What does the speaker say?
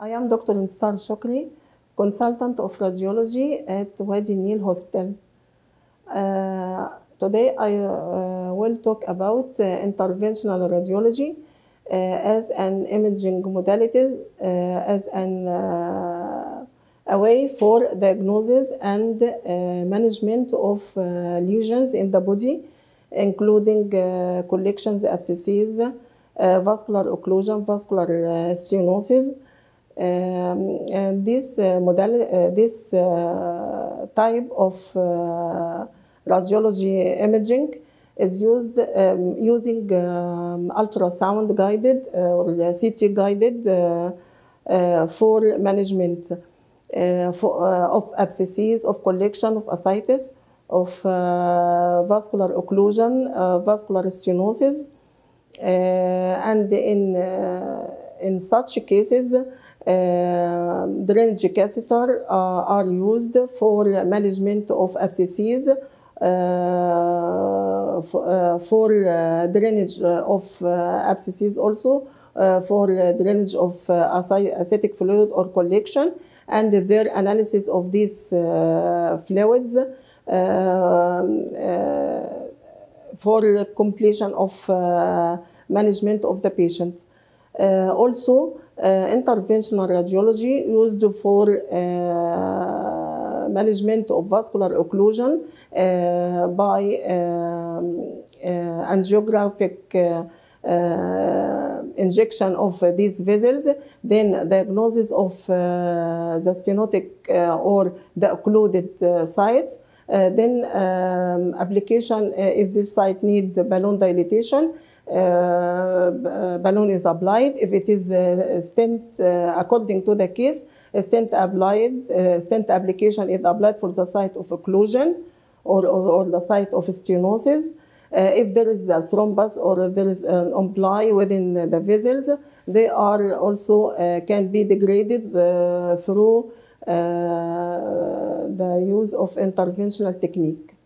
I am Dr. Entsar Shoukry, consultant of radiology at Wadi Hospital. Uh, today I uh, will talk about uh, interventional radiology uh, as an imaging modality, uh, as an uh, a way for diagnosis and management of lesions in the body, including collections, abscesses, vascular occlusion, vascular stenosis. Um, and this uh, modality, uh, this uh, type of radiology imaging is used um, using um, ultrasound guided or CT guided for management for, of abscesses, of collection of ascites, of uh, vascular occlusion, uh, vascular stenosis, uh, and in in such cases, drainage catheter uh, are used for management of abscesses, uh, for, uh, uh, drainage of uh, abscesses also, uh, for uh, drainage of uh, ascitic fluid or collection, and their analysis of these uh, fluids uh, uh, for completion of uh, management of the patient. Uh, also, uh, interventional radiology used for uh, management of vascular occlusion by um, angiographic uh, injection of uh, these vessels, then diagnosis of uh, the stenotic or the occluded sites, then um, application if this site needs balloon dilatation, balloon is applied. If it is uh, stent, uh, according to the case, stent applied, uh, stent application is applied for the site of occlusion or, or, or the site of stenosis. Uh, if there is a thrombus or there is an emboli within the vessels, they are also uh, can be degraded uh, through uh, the use of interventional technique.